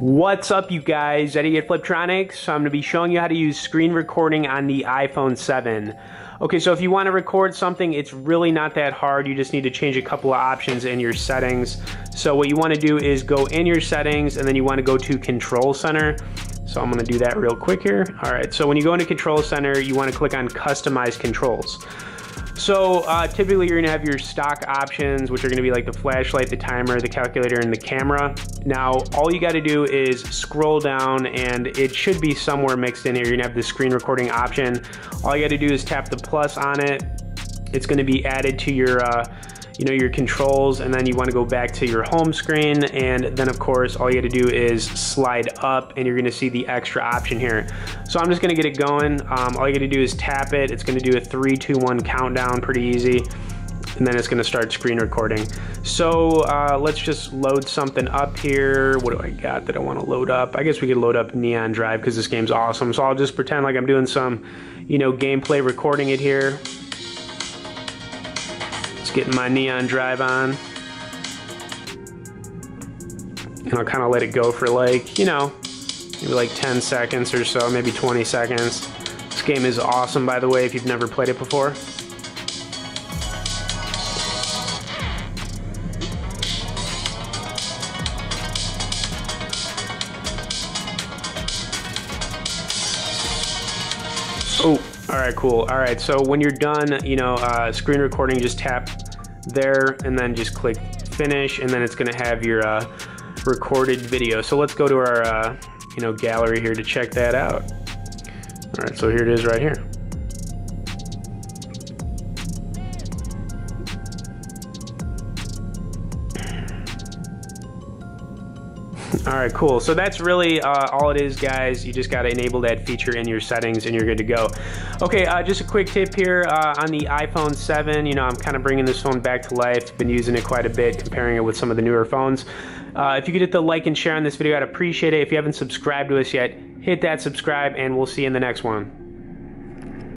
What's up, you guys? Eddie at Fliptroniks. So I'm going to be showing you how to use screen recording on the iPhone 7. Okay, so if you want to record something, it's really not that hard. You just need to change a couple of options in your settings. So what you want to do is go in your settings and then you want to go to Control Center. So I'm going to do that real quick here. All right, so when you go into Control Center, you want to click on Customize Controls. So uh, typically you're gonna have your stock options, which are gonna be like the flashlight, the timer, the calculator, and the camera. Now, all you gotta do is scroll down and it should be somewhere mixed in here. You're gonna have the screen recording option. All you gotta do is tap the plus on it. It's gonna be added to your uh, you know, your controls, and then you wanna go back to your home screen, and then of course, all you gotta do is slide up, and you're gonna see the extra option here. So I'm just gonna get it going. Um, all you gotta do is tap it. It's gonna do a three, two, one countdown, pretty easy and then it's gonna start screen recording. So uh, let's just load something up here. What do I got that I wanna load up? I guess we could load up Neon Drive because this game's awesome. So I'll just pretend like I'm doing some, you know, gameplay recording it here. Just getting my neon drive on. And I'll kind of let it go for like, you know, maybe like 10 seconds or so, maybe 20 seconds. This game is awesome, by the way, if you've never played it before. Oh, all right, cool. All right, so when you're done, you know, uh, screen recording, just tap there and then just click finish and then it's gonna have your uh, recorded video. So let's go to our, uh, you know, gallery here to check that out. All right, so here it is right here. All right, cool. So that's really uh, all it is, guys. You just got to enable that feature in your settings and you're good to go. Okay, uh, just a quick tip here uh, on the iPhone 7. You know, I'm kind of bringing this phone back to life. Been using it quite a bit, comparing it with some of the newer phones. Uh, if you could hit the like and share on this video, I'd appreciate it. If you haven't subscribed to us yet, hit that subscribe and we'll see you in the next one.